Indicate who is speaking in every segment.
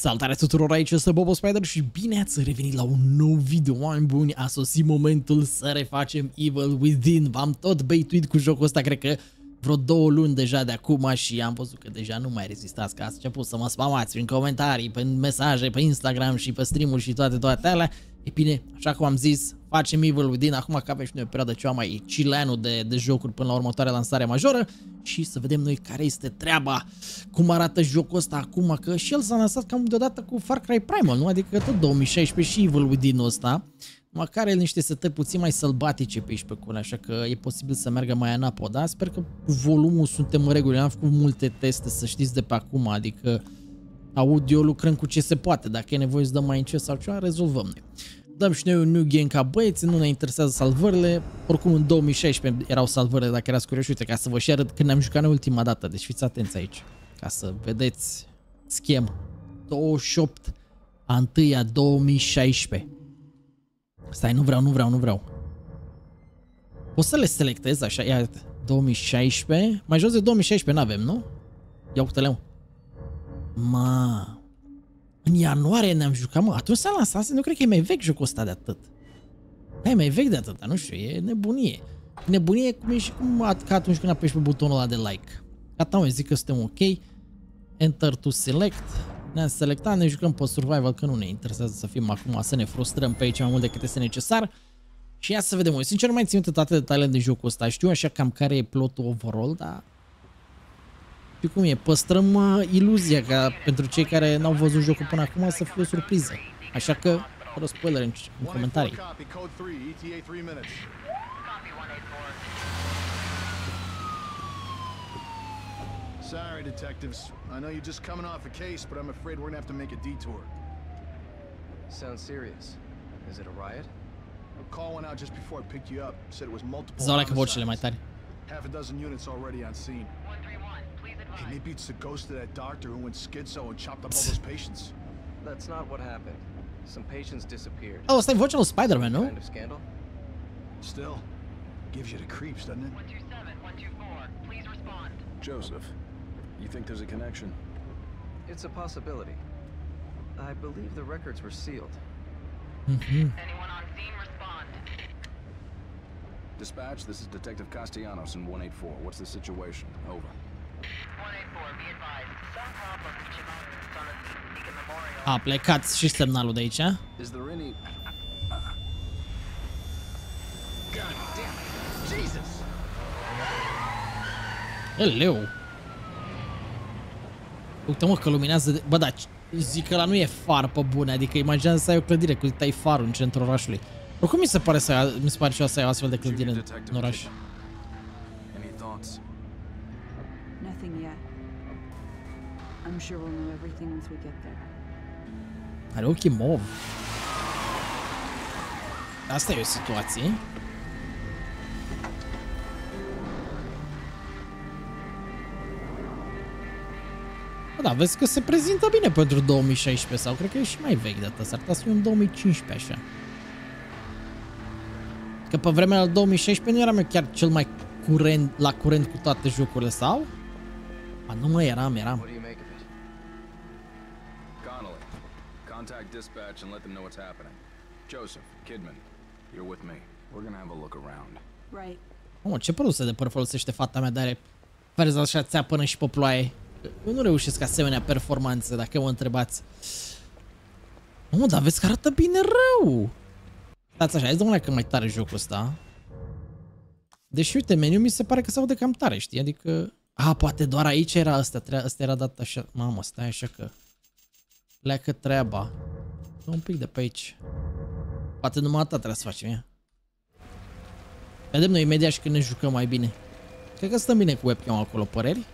Speaker 1: Salutare tuturor, aici este Bobo Spider și bine ați revenit la un nou video, oameni buni, a sosit momentul să refacem Evil Within, v-am tot baituit cu jocul ăsta, cred că vreo două luni deja de acum și am văzut că deja nu mai rezistați, că ați început să mă spamați prin comentarii, pe mesaje, pe Instagram și pe stream-uri și toate toate alea, e bine, așa cum am zis, facem Evil Within, acum că avem și noi o perioadă ceva mai chileanu de, de jocuri până la următoarea lansare majoră și să vedem noi care este treaba, cum arată jocul ăsta acum, că și el s-a lansat cam deodată cu Far Cry Primal, nu? Adică tot 2016 și Evil Within-ul ăsta, numai care niște setări puțin mai sălbatice pe aici pe acolo, așa că e posibil să meargă mai înapoi, da? Sper că cu volumul suntem în regulă, am făcut multe teste, să știți de pe acum, adică audio lucrăm cu ce se poate, dacă e nevoie să dăm mai încet sau ceva, rezolvăm noi dăm și noi un new game ca băieți, nu ne interesează salvările. Oricum în 2016 erau salvările, dacă erați curioși, uite, ca să vă și arăt când ne-am jucat noi ultima dată, deci fiți atenți aici, ca să vedeți schem. 28 a 1 a 2016. Stai, nu vreau, nu vreau, nu vreau. Poți să le selectez așa, ia 2016, mai jos de 2016 n-avem, nu? Ia uite-le, Ma, în ianuarie ne-am jucat, mă, atunci s-a lansat, nu cred că e mai vechi jocul ăsta de atât. Da, e mai vechi de atât, nu știu, e nebunie. Nebunie cum e și cum ca atunci când apeși pe butonul ăla de like. Gata, mă, zic că suntem ok. Enter to select. Ne-am selectat, ne jucăm pe survival, că nu ne interesează să fim acum, să ne frustrăm pe aici mai mult decât este necesar. Și ia să vedem, eu sincer nu mai țin toate detaliile de jocul ăsta, știu așa cam care e plotul overall, dar și cum e, păstrăm uh, iluzia ca pentru cei care n-au văzut jocul până acum să fie o surpriză. Așa că, fără spoiler în, în comentarii.
Speaker 2: Sorry, detectives. I know you're just coming off a case, but I'm afraid we're gonna have to make a detour.
Speaker 3: Sounds serious. Is it a riot?
Speaker 2: A call went out just before I picked you up. Said it was multiple
Speaker 1: Zau like vocile mai tari.
Speaker 2: Half a dozen units already on scene. Hey, maybe it's the ghost of that doctor who went schizo and chopped up all those patients.
Speaker 3: That's not what happened. Some patients disappeared.
Speaker 1: Oh, it's the vocea lui Spider-Man, no?
Speaker 3: Kind of scandal?
Speaker 2: Still, gives you the creeps, doesn't it?
Speaker 4: 127, 124, please respond.
Speaker 5: Joseph, you think there's a connection?
Speaker 3: It's a possibility. I believe the records were sealed. Mm-hmm.
Speaker 4: Anyone on scene, respond.
Speaker 5: Dispatch, this is Detective Castellanos in 184. What's the situation? Over.
Speaker 4: A
Speaker 1: plecat și semnalul de aici.
Speaker 5: Is there any...
Speaker 2: God damn it! Jesus!
Speaker 1: Eleu. Uite mă că luminează de... Bă, da, zic că la nu e far pe bune, adică imaginează să ai o clădire cu tai farul în centrul orașului. Oricum mi se pare să ai, mi se pare și să ai o astfel de clădire în, în oraș.
Speaker 5: Any thoughts?
Speaker 6: Nothing yet. I'm sure we'll know everything once we get there.
Speaker 1: Are ochii mov. Asta e o situație. Bă, da, vezi că se prezintă bine pentru 2016 sau cred că e și mai vechi de atât. S-ar putea să fie un 2015 așa. Că pe vremea 2016 nu eram eu chiar cel mai curent, la curent cu toate jocurile sau? A, nu mă, eram, eram.
Speaker 3: What do you make of it?
Speaker 5: Connolly, contact dispatch and let them know what's happening. Joseph, Kidman, you're with me. We're gonna have a look around.
Speaker 6: Right.
Speaker 1: Mamă, ce produse de păr folosește fata mea de are verzi așa țeapănă și pe ploaie? Eu nu reușesc asemenea performanțe, dacă mă întrebați. Mamă, dar vezi că arată bine rău! Stați așa, hai să că mai tare jocul ăsta. Deși, uite, meniul mi se pare că se aude cam tare, știi? Adică... A, poate doar aici era asta, tre- asta era dat așa. Mamă, stai așa că... Leacă treaba. Un pic de pe aici. Poate numai atât trebuie să facem, ia. Vedem noi imediat și când ne jucăm mai bine. Cred că stăm bine cu webcam acolo, păreri?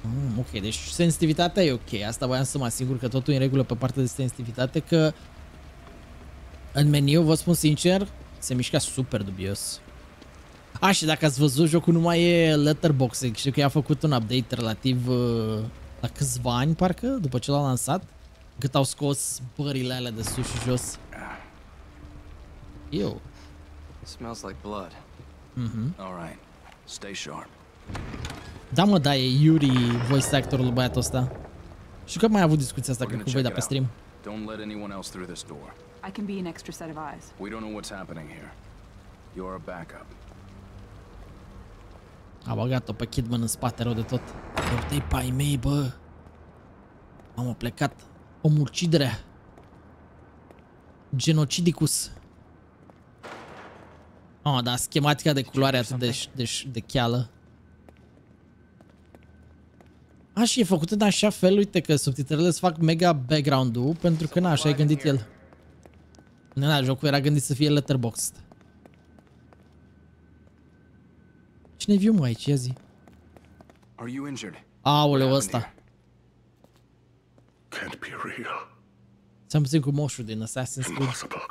Speaker 1: Mm, ok, deci sensitivitatea e ok. Asta voiam să mă asigur că totul e în regulă pe partea de sensitivitate, că în meniu, vă spun sincer, se mișca super dubios. A, și dacă ați văzut, jocul nu mai e letterboxing. Știu că i-a făcut un update relativ uh, la câțiva ani, parcă, după ce l-a lansat. Cât au scos bările alea de sus și jos. Eu.
Speaker 3: It smells like blood.
Speaker 5: All right, stay sharp.
Speaker 1: Da, mă, da, e Yuri voice actorul băiatul ăsta. Știu că am mai avut discuția asta
Speaker 5: We're
Speaker 1: cred
Speaker 5: gonna
Speaker 1: cu voi
Speaker 5: check
Speaker 1: da
Speaker 5: it
Speaker 1: pe
Speaker 5: out.
Speaker 1: stream.
Speaker 5: Don't let anyone else through this door.
Speaker 6: I can be an extra set of eyes.
Speaker 5: We don't know what's happening here. You're a backup.
Speaker 1: A băgat-o pe Kidman în spate rău de tot. Uite-i pe ai mei, bă. Am plecat. Omuciderea. Genocidicus. Oh, da, schematica de culoare atât de, de, de cheală. Aș, și e făcut în așa fel, uite că subtitrele îți fac mega background-ul, pentru că na, așa ai gândit el. Na, jocul era gândit să fie letterboxed. Cine viu mă aici? Ia zi.
Speaker 5: Are you injured?
Speaker 1: Aoleu
Speaker 5: What
Speaker 1: ăsta.
Speaker 5: happened
Speaker 2: Can't be real.
Speaker 1: Ți-am puțin cu moșul din Assassin's Creed.
Speaker 2: Impossible.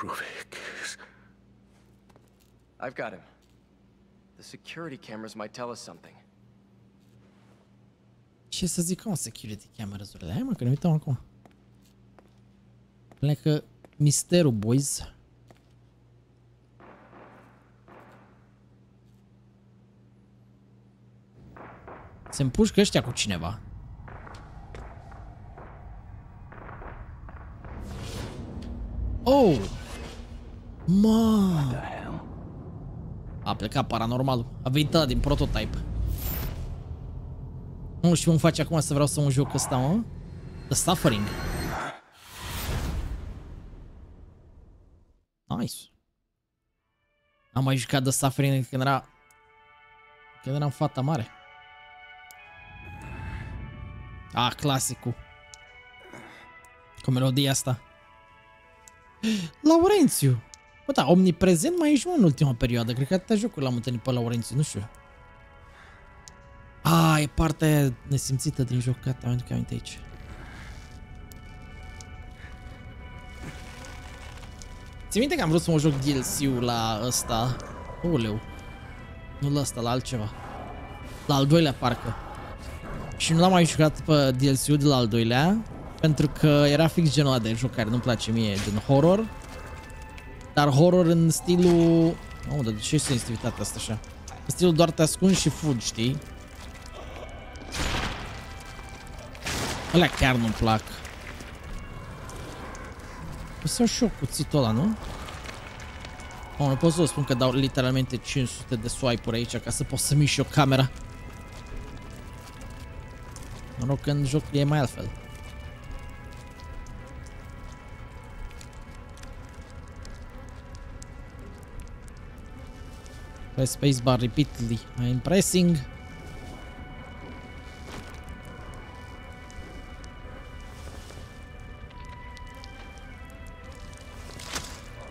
Speaker 2: Ruvik is...
Speaker 3: I've got him. The security cameras might tell us something.
Speaker 1: Ce să zic, mă, security cameras-urile? Hai mă, că ne uităm acum. Plecă misterul, boys. Se împușcă ăștia cu cineva. Oh! Mă! A plecat paranormalul. A venit ăla din prototype. Nu știu cum face acum să vreau să mă joc ăsta, mă. The Suffering. Nice. Am mai jucat The Suffering când era... Când eram fata mare. Ah, clasicul. Cu melodia asta. Laurențiu! Bă, da, omniprezent mai ești mă în ultima perioadă. Cred că atâtea jocuri l-am întâlnit pe Laurențiu, nu știu. A, e partea aia nesimțită din joc. Gata, am că aminte aici. Ți minte că am vrut să mă joc DLC-ul la ăsta? Uleu. Nu la ăsta, la altceva. La al doilea, parcă. Și nu l-am mai jucat pe DLC-ul de la al doilea. Pentru că era fix genul ăla de joc care nu-mi place mie, gen horror. Dar horror în stilul... Oh, dar de ce e sensitivitatea asta așa? În stilul doar te ascunzi și fugi, știi? Alea chiar nu-mi plac. O să iau și eu cuțitul ăla, nu? Oh, nu pot să vă spun că dau literalmente 500 de swipe-uri aici ca să pot să mișc și eu camera. Mă rog că în joc e mai altfel. Press spacebar repeatedly. I'm pressing.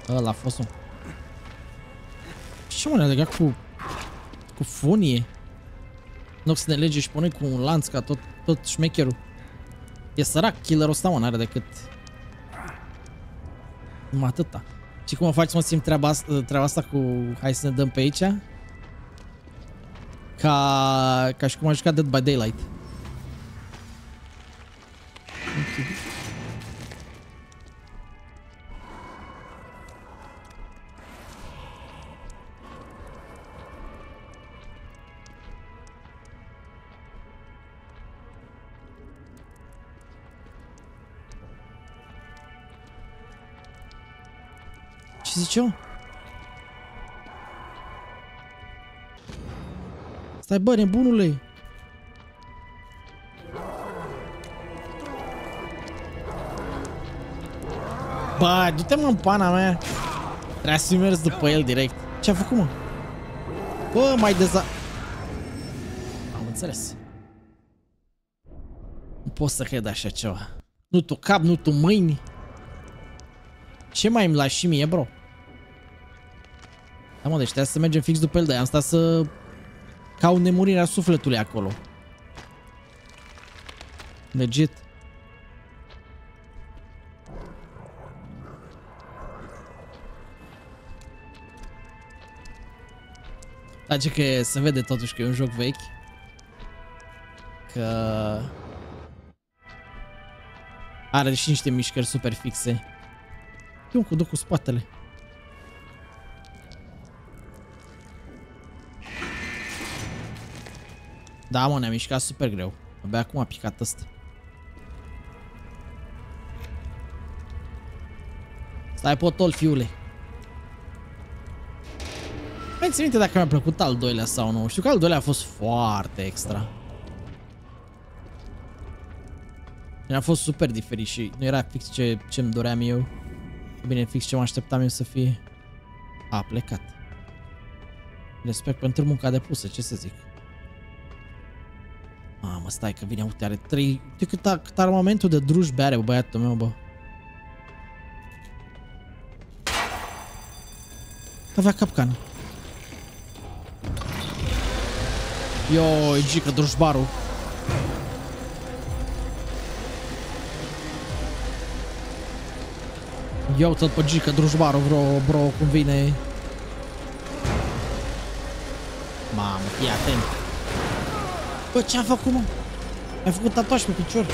Speaker 1: Ăla a fost un... Ce mă ne-a legat cu... Cu funie? În loc să ne lege și pune cu un lanț ca tot, tot șmecherul. E sărac killerul ăsta, mă, n-are decât... Numai atâta. Și cum o faci, mă, simt treaba asta, treaba asta cu... Hai să ne dăm pe aici? Ca... Ca și cum aș jucat Dead by Daylight. Ce zice eu? Stai bă, nebunule! Bă, du-te mă în pana mea! Trebuia să mers după el direct. Ce-a făcut, mă? Bă, mai deza... Am înțeles. Nu pot să cred așa ceva. Nu tu cap, nu tu mâini. Ce mai îmi lași și mie, bro? Da, mă, deci trebuie să mergem fix după el, de am stat să... Caut nemurirea sufletului acolo. Legit. Place că se vede totuși că e un joc vechi. Că... Are și niște mișcări super fixe. Eu cu duc cu spatele. Da, mă, ne-a mișcat super greu. Abia acum a picat ăsta. Stai potol, fiule. Mai țin minte dacă mi-a plăcut al doilea sau nu. Știu că al doilea a fost foarte extra. A fost super diferit și nu era fix ce ce-mi doream eu. Bine, fix ce mă așteptam eu să fie. A plecat. Respect pentru munca depusă, ce să zic. Mamă, stai că vine, uite, are 3... Uite cât, a, cât armamentul de drujbe are, bă, băiatul meu, bă. Avea capcană. Ioi, gică, drujbarul. Ia uite-l pe gică, drujbarul, bro, bro, cum vine. Mamă, fii atent. Bă, ce-a făcut, mă? Ai făcut tatuaj pe picior.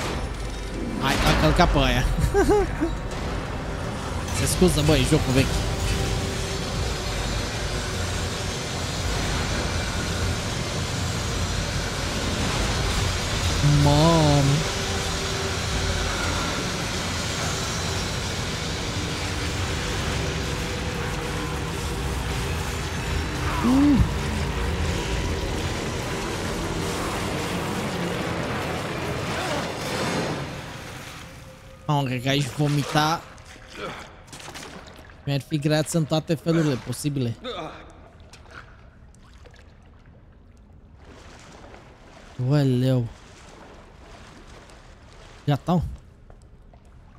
Speaker 1: Hai, a călcat pe aia. Se scuză, bă, e jocul vechi. Mamă. Mamă, cred că aici vomita. Mi-ar fi greață în toate felurile posibile. Ueleu Gata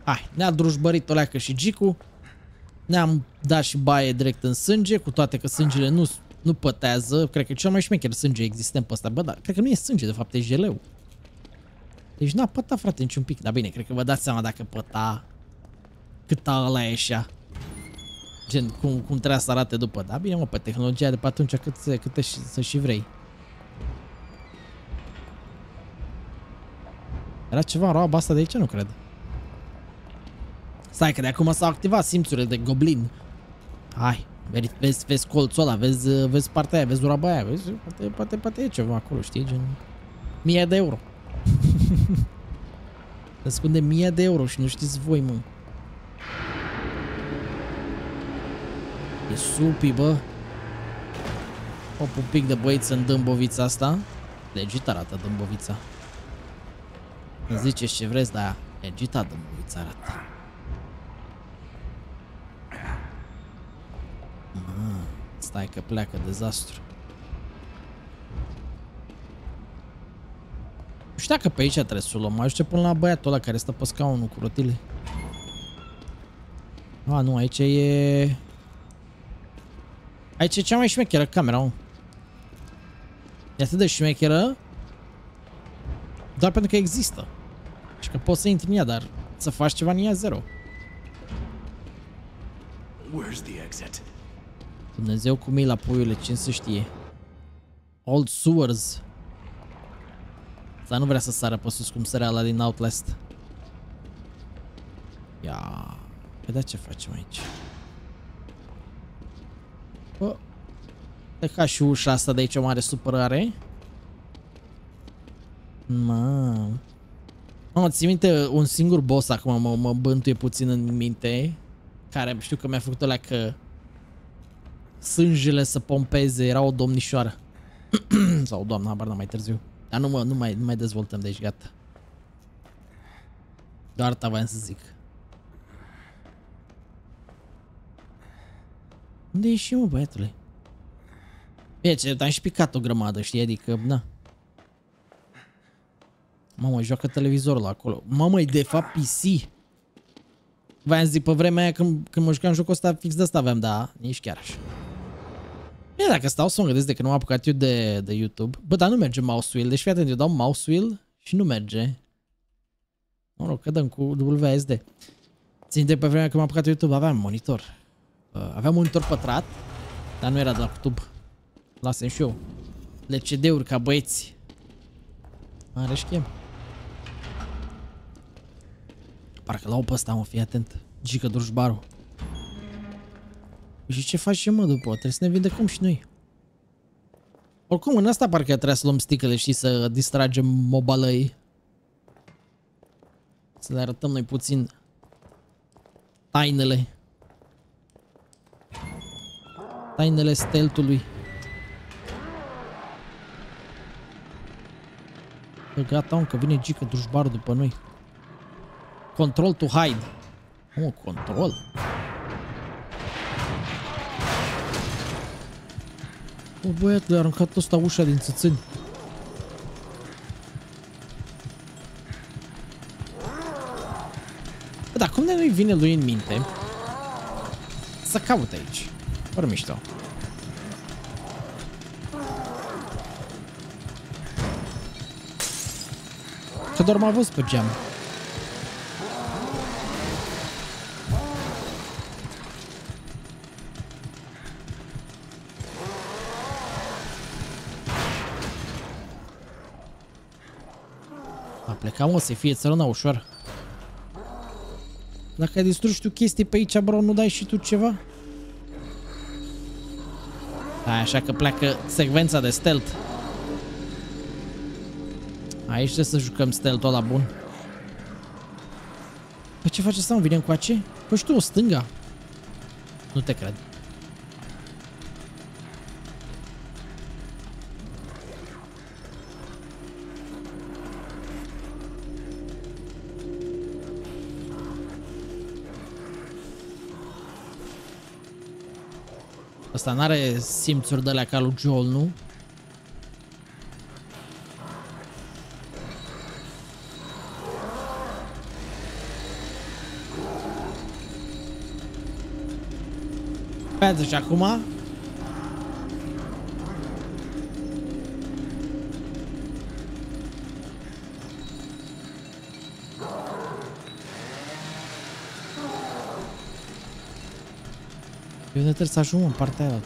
Speaker 1: Hai, ne-a drujbărit o leacă și Gicu. Ne-am dat și baie direct în sânge Cu toate că sângele nu, nu pătează. Cred că e cel mai șmecher sânge existent pe ăsta. Bă, dar cred că nu e sânge, de fapt e jeleu deci n-a pătat, frate, niciun pic. Dar bine, cred că vă dați seama dacă păta cât ăla ieșea. Gen, cum, cum trebuia să arate după. Da, bine, mă, pe tehnologia de pe atunci cât, se, cât și, să și vrei. Era ceva în roaba asta de aici? Nu cred. Stai că de acum s-au activat simțurile de goblin. Hai, vezi, vezi, vezi colțul ăla, vezi, vezi partea aia, vezi roaba aia, vezi, poate, poate, poate e ceva acolo, știi, gen... Mie de euro. Răspunde 1000 de euro și nu știți voi, mă. E supi, bă. Hop, un pic de băieți în dâmbovița asta. Legit arată dâmbovița. Îmi ziceți ce vreți, dar legit dâmbovița arată. Ah, stai că pleacă dezastru. Nu știu dacă pe aici trebuie să o luăm. Mai ajunge până la băiatul ăla care stă pe scaunul cu rotile. A, nu, aici e... Aici e cea mai șmecheră camera, om. E atât de șmecheră doar pentru că există. Și că poți să intri în ea, dar să faci ceva în ea zero.
Speaker 2: Where's the exit?
Speaker 1: Dumnezeu cu mila, puiule, cine să știe. Old sewers. Dar nu vrea să sară pe sus cum sărea la din Outlast. Ia... Pe da ce facem aici? Bă... E ca și ușa asta de aici o mare supărare. Mă... Mă, ții minte un singur boss acum mă, mă bântuie puțin în minte. Care știu că mi-a făcut alea că... Sângele să pompeze, era o domnișoară. Sau o doamnă, habar mai târziu. Dar nu, mă, nu, mai, nu mai dezvoltăm de aici, gata. Doar asta voiam să zic. Unde ești mă, băiatule? Bine, ce, am și picat o grămadă, știi? Adică, na. Mamă, joacă televizorul acolo. Mamă, e de fapt PC. Voiam să zic, pe vremea aia când, când mă jucam jocul ăsta, fix de asta aveam, da, nici chiar așa. Bine, dacă stau să mă gândesc de că nu am apucat eu de, de YouTube. Bă, dar nu merge mouse wheel. Deci fii atent, eu dau mouse wheel și nu merge. Mă rog, că dăm cu WSD. Țin de pe vremea când m-am apucat de YouTube, aveam monitor. Uh, aveam monitor pătrat, dar nu era de la YouTube. Lasem și eu. LCD-uri ca băieți. Are șchem. Parcă l-au pe ăsta, mă, fii atent. Gică drușbarul. Și ce facem, mă, după? Trebuie să ne vindecăm și noi. Oricum, în asta parcă trebuie să luăm sticele, și să distragem mobalăi. Să le arătăm noi puțin tainele. Tainele steltului. Bă, gata, mă, că vine Gică dușbarul după noi. Control to hide. Mă, control? O, băiat, le-a aruncat ăsta ușa din țățâni. Bă, dar cum de nu-i vine lui în minte să caut aici? Fără mișto. Că doar m-a văzut pe geam. A plecat, mă, să fie țărâna ușor. Dacă ai distrus tu chestii pe aici, bro, nu dai și tu ceva? Da, așa că pleacă secvența de stealth. Aici trebuie să jucăm stealth-ul ăla bun. Păi ce face asta, mă? Vine încoace? Păi și tu o stânga. Nu te cred. Asta n-are simțuri de la ca lui Joel, nu? Pentru și acum Eu unde trebuie să ajung în partea aia.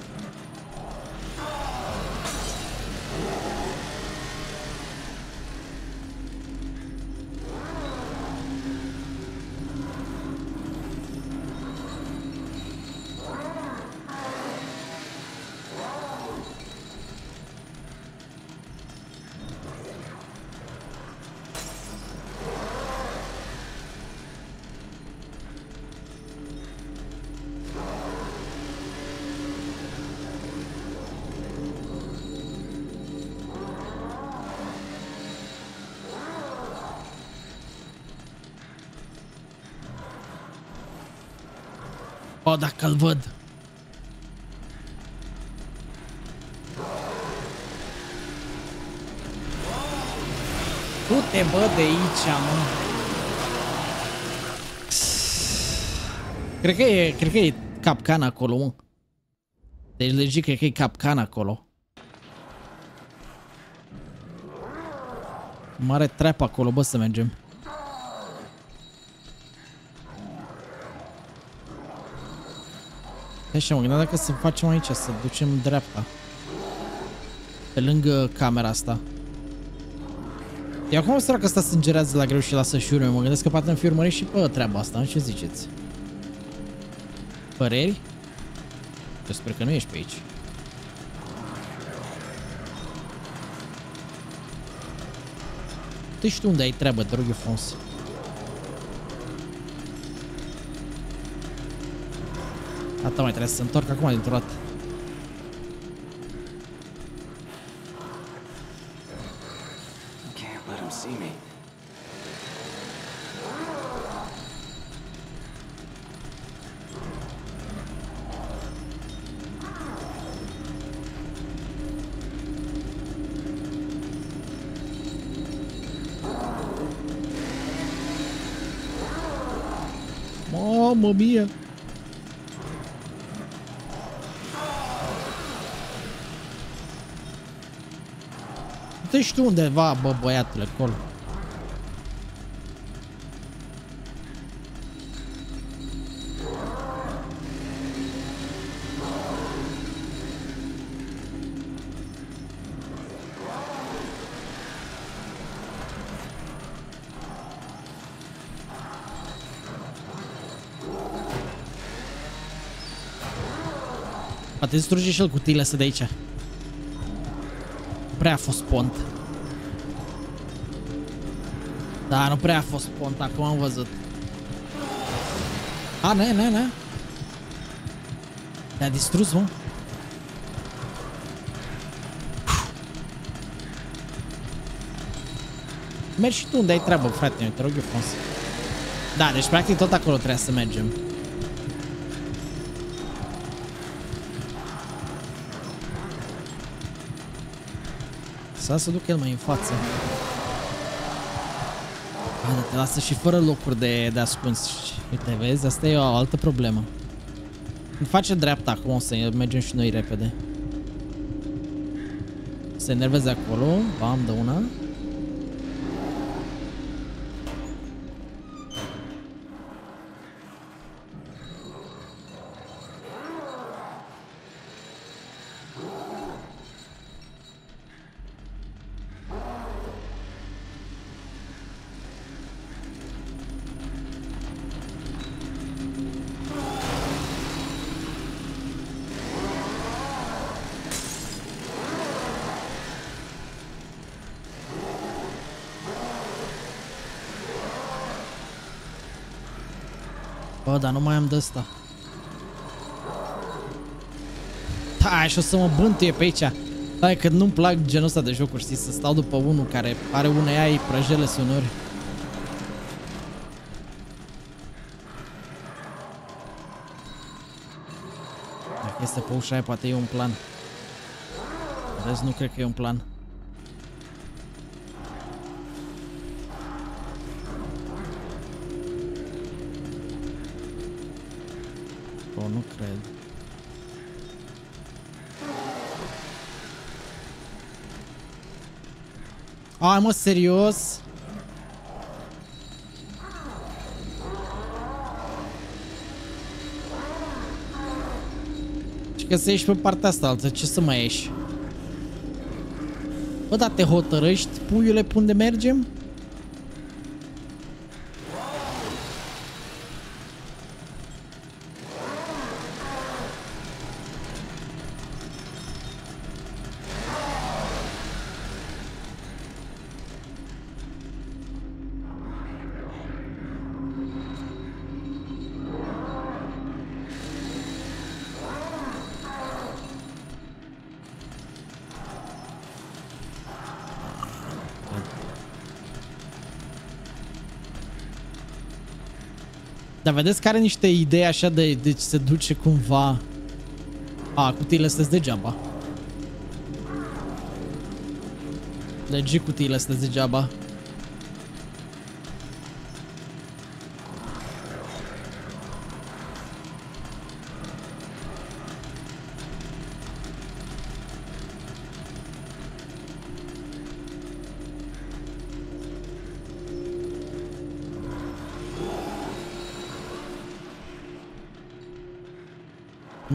Speaker 1: O, dacă îl văd. Du-te, bă, de aici, mă. Cred că e, cred că e capcan acolo, mă. Deci legit, cred că e capcan acolo. Mare trap acolo, bă, să mergem. Așa, mă gândeam dacă să facem aici, să ducem dreapta. Pe lângă camera asta. Eu acum o că asta sângerează la greu și lasă și urme. Mă gândesc că poate fi urmărit și pe treaba asta. Ce ziceți? Păreri? Eu sper că nu ești pe aici. Tu știi unde ai treabă, te rog eu frumos. Gata, mai trebuie să se întorc acum dintr-o dată.
Speaker 3: Can't let him see me.
Speaker 1: Mamma mia! Te știu undeva, bă, băiatule, acolo. Poate distruge și el cutiile astea de aici. Prea a fost pont. Da, nu prea a fost pont, acum am văzut. A, ne, ne, ne. Ne-a distrus, mă. Mergi și tu unde ai treabă, frate, eu te rog eu frumos. Da, deci practic tot acolo trebuie să mergem. Să se duc el mai în față. A, dar te lasă și fără locuri de, de ascuns. Uite, vezi? Asta e o altă problemă. Îmi face dreapta acum, o să mergem și noi repede. Se enerveze acolo. Bam, de una. Bă, dar nu mai am de ăsta. Da, și o să mă bântuie pe aici. Da, că nu-mi plac genul ăsta de jocuri, știi, să stau după unul care are unei ai prăjele sonori. Dacă este pe ușa aia, poate e un plan. Vezi, nu cred că e un plan. Cred. Ai, mă, serios? Și că să ieși pe partea asta altă, ce să mai ieși? Bă, dar te hotărăști, puiule, pe unde mergem? Vedeți că are niște idei așa de, de se duce cumva... A, cutiile astea degeaba. Legit cutiile astea degeaba.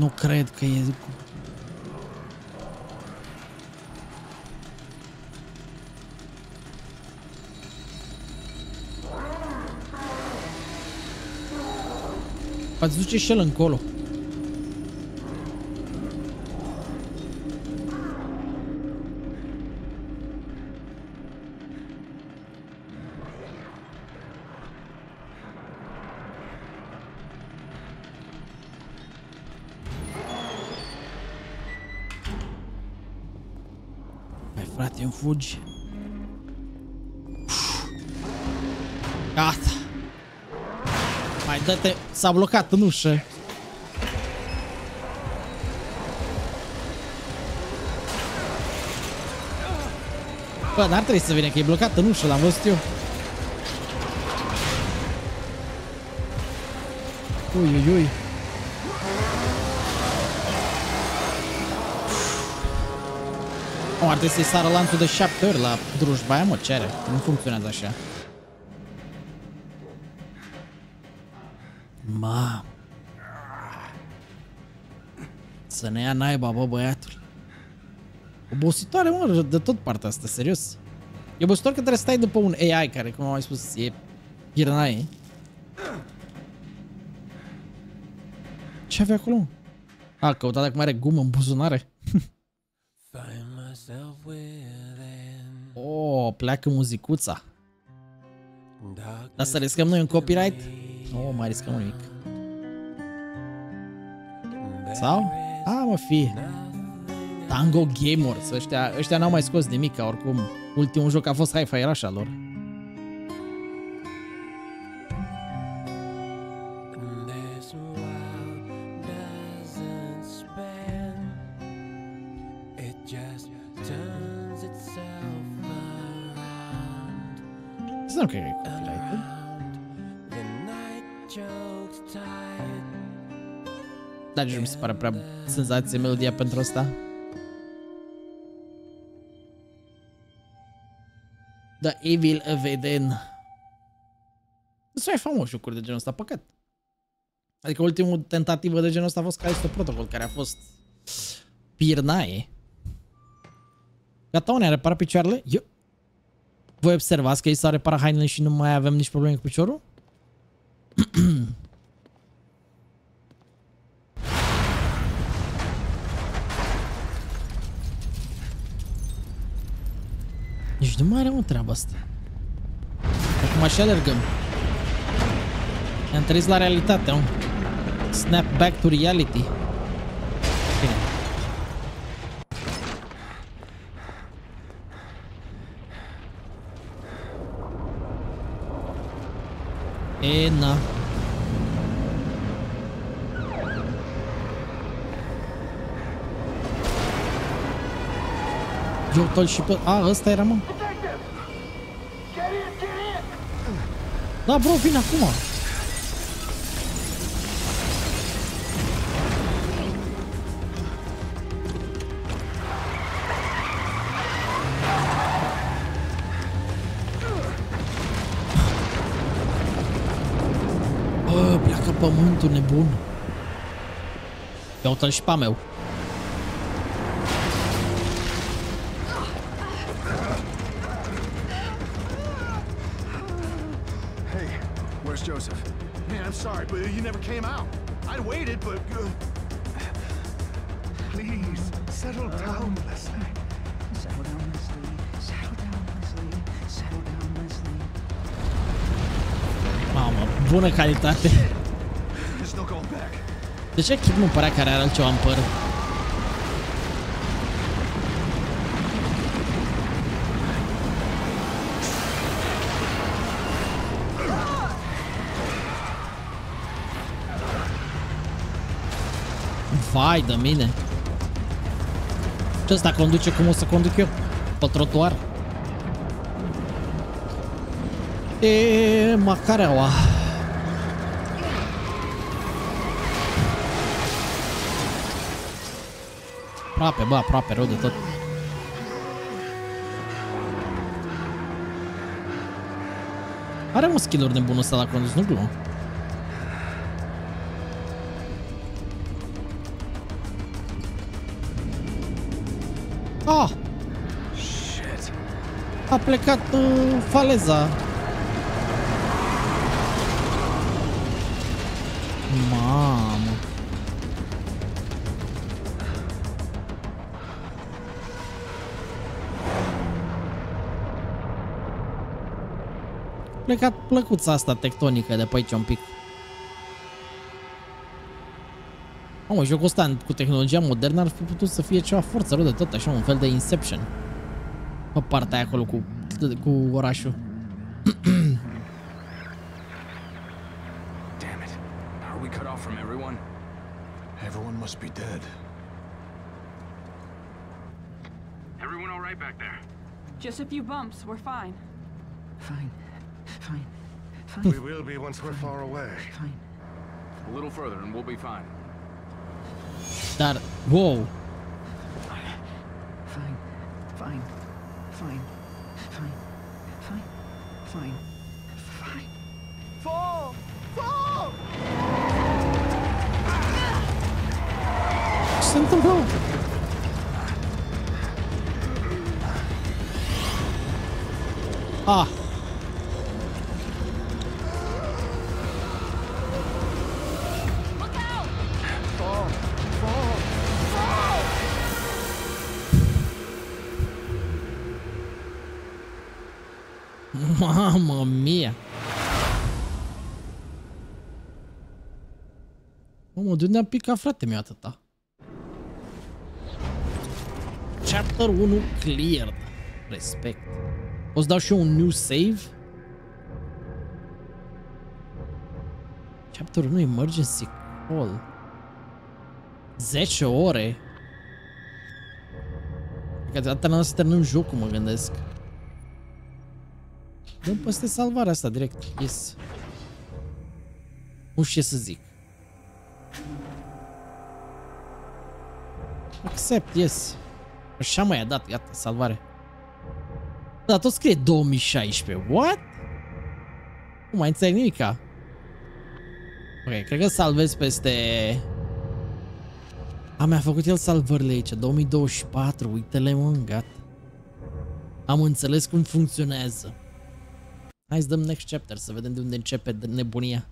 Speaker 1: Nu cred că e... Poate duce și el încolo. Frate, îmi fugi. Gata. Mai dă-te, s-a blocat în ușă. Bă, n-ar trebui să vină, că e blocat în ușă, l-am văzut eu. Ui, ui, ui. O, ar trebui să-i sară lanțul de șapte ori la drujba aia, mă, ce are? Nu funcționează așa. Ma. Să ne ia naiba, bă, băiatul. Obositoare, mă, de tot partea asta, serios. E obositor că trebuie să stai după un AI care, cum am mai spus, e pirnaie. Ce avea acolo? mă? A, căutat dacă mai are gumă în buzunare. Oh, pleacă muzicuța. Dar să riscăm noi un copyright? Nu oh, mai riscăm nimic. Sau? A, mă fi. Tango Gamers. Ăștia, ăștia n-au mai scos nimic, oricum. Ultimul joc a fost Hi-Fi, era așa lor. Dar nici nu mi se pare prea senzație melodia pentru asta. The Evil of Eden. Sunt mai famoși lucruri de genul ăsta, păcat. Adică ultimul tentativă de genul ăsta a fost Callisto Protocol, care a fost pirnaie. Gata, unde a reparat picioarele? Eu... Voi observați că ei s-au reparat hainele și nu mai avem nici probleme cu piciorul? Nici nu mai are o treabă asta. Acum așa alergăm. Ne-am trezit la realitate, nu? Snap back to reality. Bine. E, na. Tot și pe... A, ăsta era, mă. Da, bro, vine acum. Bă, pleacă pământul nebun. Ia uite și pe a meu.
Speaker 2: Joseph? Man, I'm sorry, but you never came out. I waited, but. Uh... Please, settle down, Leslie.
Speaker 6: Settle down, Leslie. Settle down, Leslie. Settle down, Leslie.
Speaker 1: Mamă, bună calitate.
Speaker 2: There's no going back.
Speaker 1: De ce Kid nu părea care are altceva în păr? Vai de mine! Ce ăsta conduce cum o să conduc eu? Pe trotuar? E macareaua. Aproape, bă, aproape, rău de tot. Are un skill-uri nebun ăsta la condus, nu glumă. A plecat uh, faleza. Mamă. Plecat plăcuța asta tectonică de pe aici un pic. Mamă, jocul ăsta cu tehnologia modernă ar fi putut să fie ceva forță rău de tot, așa, un fel de Inception. Pe partea aia acolo cu, cu orașul.
Speaker 5: Damn it. Are we cut off from everyone?
Speaker 2: Everyone must be dead.
Speaker 5: Everyone all right back there?
Speaker 6: Just a few bumps. We're fine. Fine. Fine.
Speaker 2: We will be once we're far away.
Speaker 6: Fine.
Speaker 5: A little further and we'll be fine.
Speaker 1: Dar, wow,
Speaker 6: Fine. Fine. Fine. Fine. Fine. Fine. Fine.
Speaker 2: Fall! Fall!
Speaker 1: ce se întâmplă? Ah, Mamă, de unde am picat, frate meu, atâta? Chapter 1 cleared. Respect. O să dau și eu un new save? Chapter 1 emergency call. 10 ore? Că de atâta n-am să terminăm jocul, mă gândesc. Dăm peste salvarea asta direct. Yes. Nu știu ce să zic. Accept, yes. Așa mai a dat, iată, salvare. Dar tot scrie 2016. What? Nu mai înțeleg nimica. Ok, cred că salvez peste... A, mi-a făcut el salvările aici, 2024, uite-le mă, gata. Am înțeles cum funcționează. Hai să dăm next chapter, să vedem de unde începe nebunia.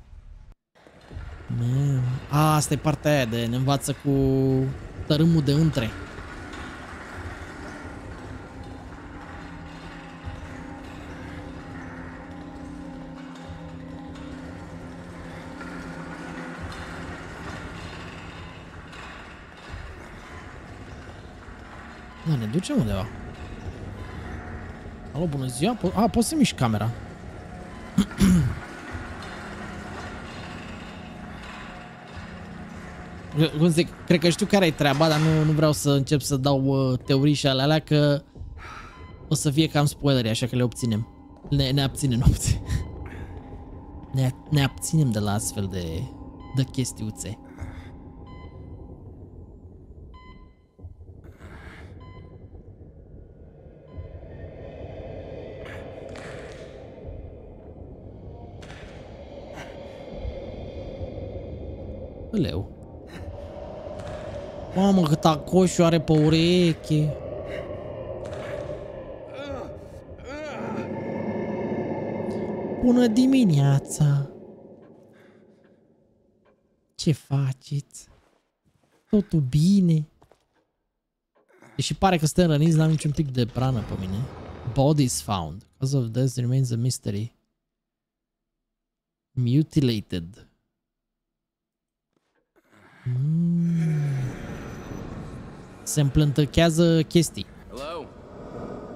Speaker 1: Man. A, asta e partea aia de ne învață cu tărâmul de între. Da, ne ducem undeva. Alo, bună ziua. Po a, poți să mișc camera. Cum zic, cred că știu care e treaba, dar nu, nu vreau să încep să dau uh, teorii și alea, alea că o să fie cam spoileri, așa că le obținem. Ne, ne abținem, nu obținem. Ne, ne abținem de la astfel de, de chestiuțe. Leu. Mamă, cât acoșul are pe ureche. Bună dimineața! Ce faceți? Totul bine? Deși pare că suntem răniți, n-am niciun pic de prană pe mine. Bodies found. Cause of death remains a mystery. Mutilated. Mm. Se împlântăchează chestii.
Speaker 5: Hello?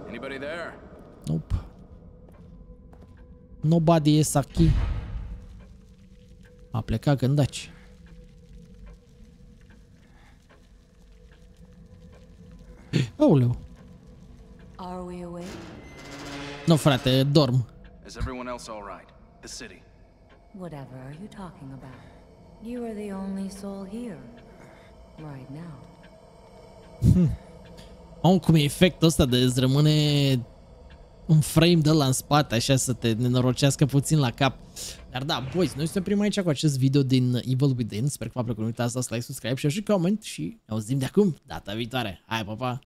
Speaker 5: Anybody there?
Speaker 1: Nope. Nobody is aquí. A plecat gândaci. Aoleu.
Speaker 6: Are we awake?
Speaker 1: Nu, frate, dorm.
Speaker 5: Is everyone else all right? The city.
Speaker 7: Whatever are you talking about? You are the only soul here. Right now.
Speaker 1: Am cum e efectul ăsta de îți rămâne un frame de la în spate, așa să te nenorocească puțin la cap. Dar da, boys, noi suntem prima aici cu acest video din Evil Within. Sper că v-a plăcut. Nu uitați să dați like, subscribe și și coment și ne auzim de acum data viitoare. Hai, pa, pa!